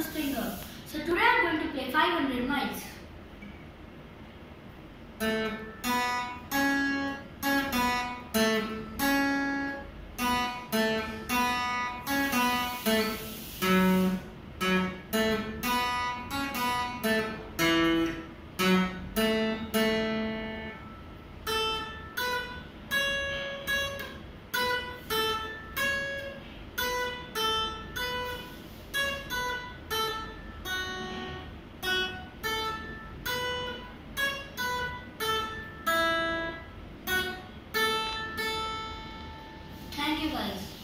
estoy you guys.